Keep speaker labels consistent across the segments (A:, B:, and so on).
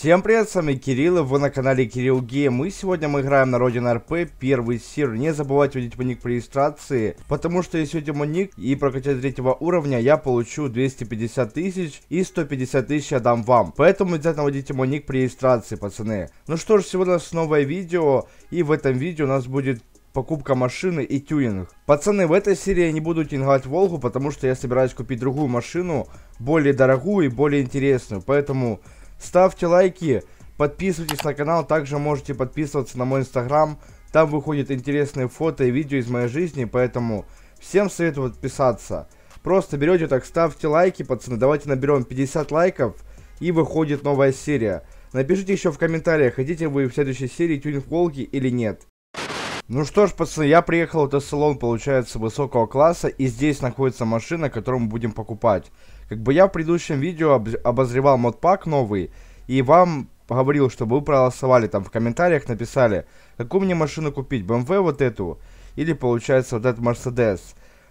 A: Всем привет, с вами Кирилл, и вы на канале Кирилл Гейм, и сегодня мы играем на Родина РП, первый сир. Не забывайте вводить мой ник по регистрации, потому что если введете мой ник и прокачать третьего уровня, я получу 250 тысяч и 150 тысяч я дам вам. Поэтому обязательно вводите мой ник при регистрации, пацаны. Ну что ж, сегодня у нас новое видео, и в этом видео у нас будет покупка машины и тюнинг. Пацаны, в этой серии я не буду тюнинговать Волгу, потому что я собираюсь купить другую машину, более дорогую и более интересную, поэтому... Ставьте лайки, подписывайтесь на канал, также можете подписываться на мой инстаграм. Там выходят интересные фото и видео из моей жизни, поэтому всем советую подписаться. Просто берете так, ставьте лайки, пацаны, давайте наберем 50 лайков и выходит новая серия. Напишите еще в комментариях, хотите вы в следующей серии тюнинг Волги или нет. Ну что ж, пацаны, я приехал в этот салон, получается, высокого класса, и здесь находится машина, которую мы будем покупать. Как бы я в предыдущем видео об обозревал модпак новый, и вам говорил, чтобы вы проголосовали там в комментариях, написали, какую мне машину купить, BMW вот эту, или получается вот этот Mercedes.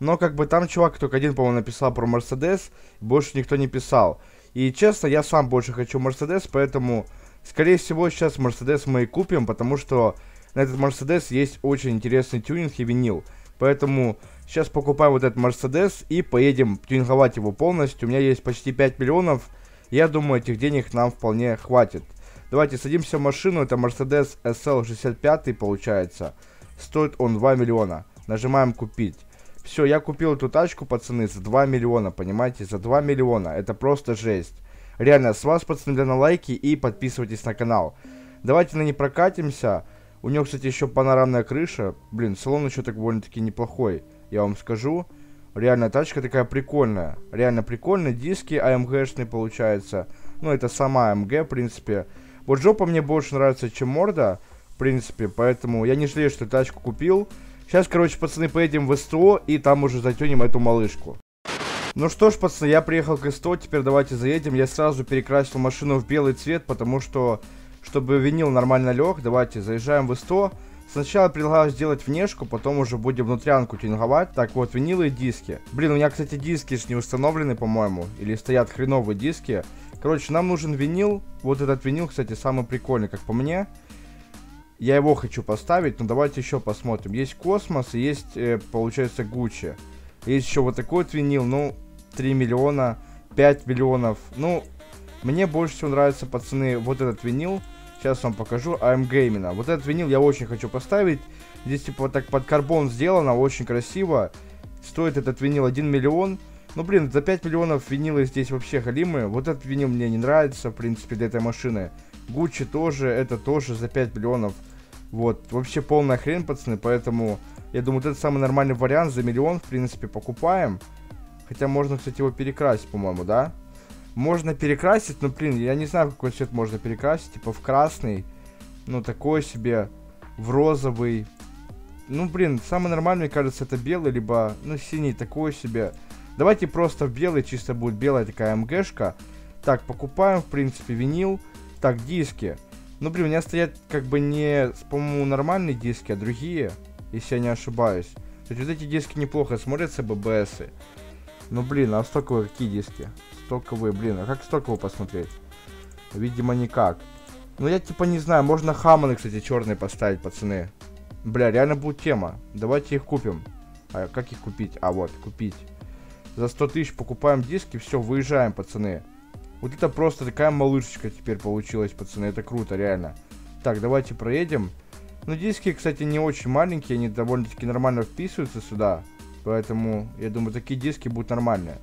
A: Но как бы там чувак только один, по-моему, написал про Mercedes, больше никто не писал. И честно, я сам больше хочу Mercedes, поэтому, скорее всего, сейчас Mercedes мы и купим, потому что на этот Mercedes есть очень интересный тюнинг и винил. Поэтому сейчас покупаем вот этот Mercedes и поедем тюнинговать его полностью. У меня есть почти 5 миллионов. Я думаю, этих денег нам вполне хватит. Давайте садимся в машину. Это Mercedes SL65 получается. Стоит он 2 миллиона. Нажимаем купить. Все, я купил эту тачку, пацаны, за 2 миллиона, понимаете? За 2 миллиона. Это просто жесть. Реально, с вас, пацаны, для на лайки и подписывайтесь на канал. Давайте на ней прокатимся. У него, кстати, еще панорамная крыша. Блин, салон еще так довольно-таки неплохой, я вам скажу. Реально, тачка такая прикольная. Реально прикольная. Диски AMG-шные получается. Ну, это сама AMG, в принципе. Вот жопа мне больше нравится, чем морда, в принципе. Поэтому я не жалею, что тачку купил. Сейчас, короче, пацаны, поедем в СТО и там уже затюнем эту малышку. Ну что ж, пацаны, я приехал к СТО, теперь давайте заедем. Я сразу перекрасил машину в белый цвет, потому что чтобы винил нормально лег, давайте заезжаем в СТО. Сначала предлагаю сделать внешку, потом уже будем внутрянку тюнинговать. Так, вот, винилы и диски. Блин, у меня, кстати, диски ж не установлены, по-моему. Или стоят хреновые диски. Короче, нам нужен винил. Вот этот винил, кстати, самый прикольный, как по мне. Я его хочу поставить, но давайте еще посмотрим. Есть Космос есть, э, получается, Гуччи. Есть еще вот такой вот винил, ну, 3 миллиона, 5 миллионов. Ну, мне больше всего нравится, пацаны, вот этот винил. Сейчас вам покажу. AMG именно. Вот этот винил я очень хочу поставить. Здесь типа вот так под карбон сделано, очень красиво. Стоит этот винил 1 миллион. Ну, блин, за 5 миллионов винилы здесь вообще халимы. Вот этот винил мне не нравится, в принципе, для этой машины. Гуччи тоже, это тоже за 5 миллионов. Вот, вообще полная хрень, пацаны, поэтому я думаю, вот это самый нормальный вариант за миллион, в принципе, покупаем. Хотя можно, кстати, его перекрасить, по-моему, да? Можно перекрасить, но, блин, я не знаю, какой цвет можно перекрасить. Типа в красный, ну, такой себе, в розовый. Ну, блин, самый нормальный, кажется, это белый, либо, ну, синий такой себе. Давайте просто в белый, чисто будет белая такая МГшка. Так, покупаем, в принципе, винил. Так, диски. Ну, блин, у меня стоят как бы не, по-моему, нормальные диски, а другие, если я не ошибаюсь. То есть вот эти диски неплохо смотрятся, ББСы. Ну, блин, а стоковые какие диски? Стоковые, блин, а как стоковые посмотреть? Видимо, никак. Ну, я типа не знаю, можно хаманы, кстати, черные поставить, пацаны. Бля, реально будет тема. Давайте их купим. А как их купить? А, вот, купить. За 100 тысяч покупаем диски, все, выезжаем, пацаны. Вот это просто такая малышечка теперь получилась, пацаны. Это круто, реально. Так, давайте проедем. Ну, диски, кстати, не очень маленькие, они довольно-таки нормально вписываются сюда. Поэтому, я думаю, такие диски будут нормальные.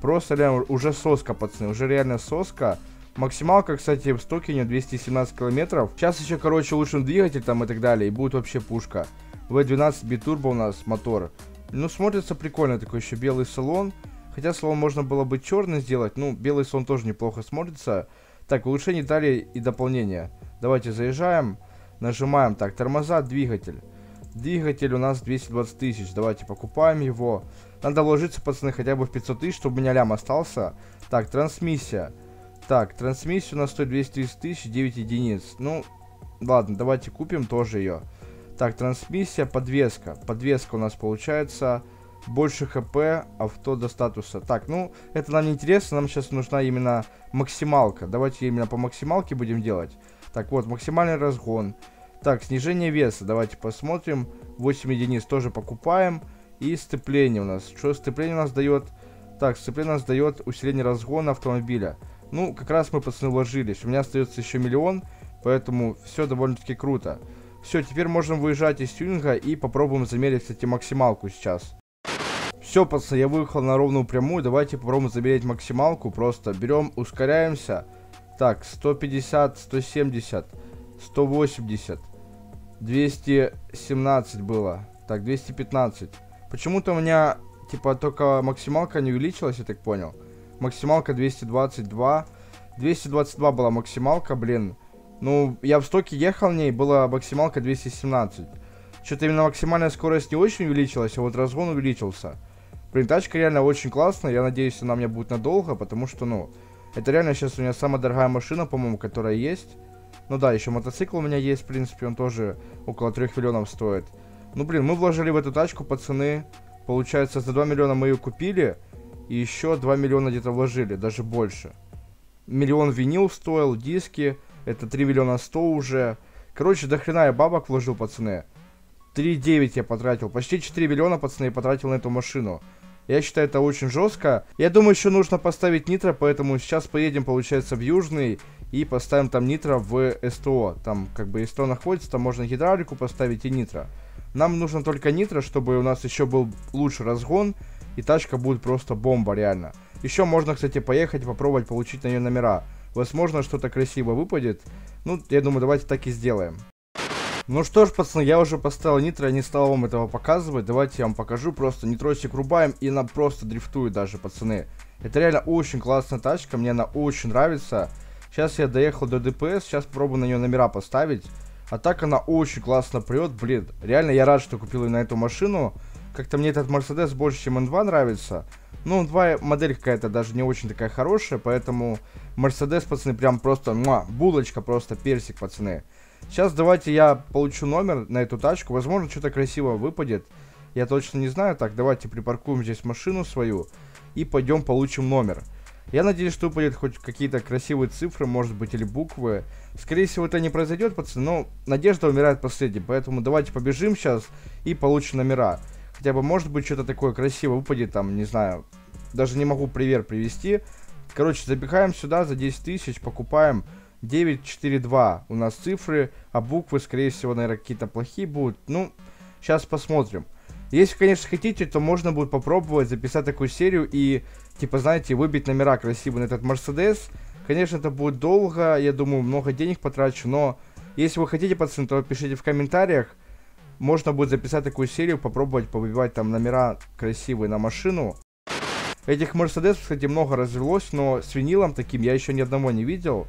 A: Просто реально, уже соска, пацаны, уже реально соска. Максималка, кстати, в нее 217 километров. Сейчас еще, короче, улучшим двигатель там и так далее, и будет вообще пушка. V12 битурбо у нас мотор. Ну, смотрится прикольно, такой еще белый салон. Хотя салон можно было бы черный сделать, ну, белый салон тоже неплохо смотрится. Так, улучшение деталей и дополнения. Давайте заезжаем, нажимаем, так, тормоза, двигатель. Двигатель у нас 220 тысяч. Давайте покупаем его. Надо вложиться, пацаны, хотя бы в 500 тысяч, чтобы у меня лям остался. Так, трансмиссия. Так, трансмиссия у нас стоит 230 тысяч, 9 единиц. Ну, ладно, давайте купим тоже ее. Так, трансмиссия, подвеска. Подвеска у нас получается больше хп, авто до статуса. Так, ну, это нам не интересно, нам сейчас нужна именно максималка. Давайте именно по максималке будем делать. Так вот, максимальный разгон. Так, снижение веса, давайте посмотрим. 8 единиц тоже покупаем. И сцепление у нас. Что сцепление у нас дает? Так, сцепление у нас дает усиление разгона автомобиля. Ну, как раз мы, пацаны, вложились. У меня остается еще миллион, поэтому все довольно-таки круто. Все, теперь можем выезжать из тюнинга и попробуем замерить, кстати, максималку сейчас. Все, пацаны, я выехал на ровную прямую. Давайте попробуем замерить максималку. Просто берем, ускоряемся. Так, 150, 170, 180, 217 было. Так, 215. Почему-то у меня, типа, только максималка не увеличилась, я так понял. Максималка 222. 222 была максималка, блин. Ну, я в стоке ехал в ней, была максималка 217. Что-то именно максимальная скорость не очень увеличилась, а вот разгон увеличился. Блин, тачка реально очень классная, я надеюсь, она у меня будет надолго, потому что, ну, это реально сейчас у меня самая дорогая машина, по-моему, которая есть. Ну да, еще мотоцикл у меня есть, в принципе, он тоже около 3 миллионов стоит. Ну, блин, мы вложили в эту тачку, пацаны. Получается, за 2 миллиона мы ее купили. И еще 2 миллиона где-то вложили, даже больше. Миллион винил стоил, диски. Это 3 миллиона 100 уже. Короче, до хрена я бабок вложил, пацаны. 3,9 я потратил. Почти 4 миллиона, пацаны, я потратил на эту машину. Я считаю, это очень жестко. Я думаю, еще нужно поставить нитро, поэтому сейчас поедем, получается, в Южный и поставим там нитро в СТО. Там, как бы, СТО находится, там можно гидравлику поставить и нитро. Нам нужно только нитро, чтобы у нас еще был лучший разгон, и тачка будет просто бомба, реально. Еще можно, кстати, поехать, попробовать получить на нее номера. Возможно, что-то красиво выпадет. Ну, я думаю, давайте так и сделаем. Ну что ж, пацаны, я уже поставил нитро, не стал вам этого показывать. Давайте я вам покажу. Просто нитросик рубаем, и она просто дрифтует даже, пацаны. Это реально очень классная тачка, мне она очень нравится. Сейчас я доехал до ДПС, сейчас попробую на нее номера поставить. А так она очень классно прет, блин. Реально я рад, что купил на эту машину. Как-то мне этот Мерседес больше, чем М2 нравится. Ну, М2 модель какая-то даже не очень такая хорошая, поэтому Мерседес, пацаны, прям просто, муа, булочка, просто персик, пацаны. Сейчас давайте я получу номер на эту тачку. Возможно, что-то красиво выпадет. Я точно не знаю. Так, давайте припаркуем здесь машину свою. И пойдем получим номер. Я надеюсь, что выпадет хоть какие-то красивые цифры, может быть, или буквы. Скорее всего, это не произойдет, пацаны, но надежда умирает последней. Поэтому давайте побежим сейчас и получим номера. Хотя бы, может быть, что-то такое красивое выпадет, там, не знаю. Даже не могу пример привести. Короче, забегаем сюда за 10 тысяч, покупаем 942 у нас цифры, а буквы, скорее всего, наверное, какие-то плохие будут. Ну, сейчас посмотрим. Если, конечно, хотите, то можно будет попробовать записать такую серию и, типа, знаете, выбить номера красивые на этот Мерседес. Конечно, это будет долго, я думаю, много денег потрачу, но если вы хотите, пацаны, то пишите в комментариях. Можно будет записать такую серию, попробовать повыбивать там номера красивые на машину. Этих Мерседесов, кстати, много развелось, но с винилом таким я еще ни одного не видел.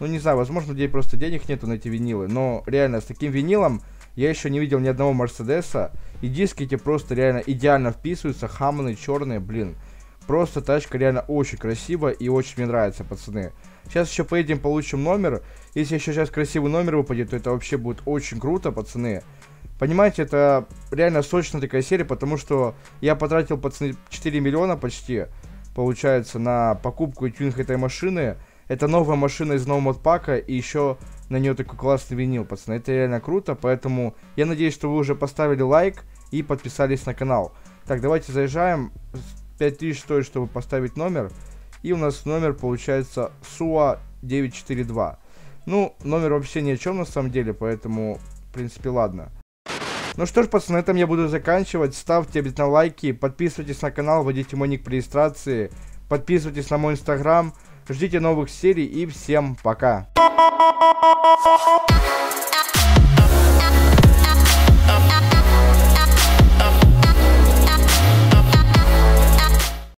A: Ну, не знаю, возможно, людей просто денег нету на эти винилы. Но реально, с таким винилом я еще не видел ни одного Мерседеса. И диски эти просто реально идеально вписываются. Хаманы черные, блин. Просто тачка реально очень красивая и очень мне нравится, пацаны. Сейчас еще поедем, получим номер. Если еще сейчас красивый номер выпадет, то это вообще будет очень круто, пацаны. Понимаете, это реально сочная такая серия, потому что я потратил, пацаны, 4 миллиона почти, получается, на покупку и тюнинг этой машины. Это новая машина из нового модпака, и еще на нее такой классный винил, пацаны. Это реально круто, поэтому я надеюсь, что вы уже поставили лайк и подписались на канал. Так, давайте заезжаем. 5000 стоит, чтобы поставить номер. И у нас номер получается SUA 942. Ну, номер вообще ни о чем на самом деле, поэтому, в принципе, ладно. Ну что ж, пацаны, на этом я буду заканчивать. Ставьте обязательно лайки, подписывайтесь на канал, вводите мой ник при регистрации, подписывайтесь на мой инстаграм. Ждите новых серий и всем пока.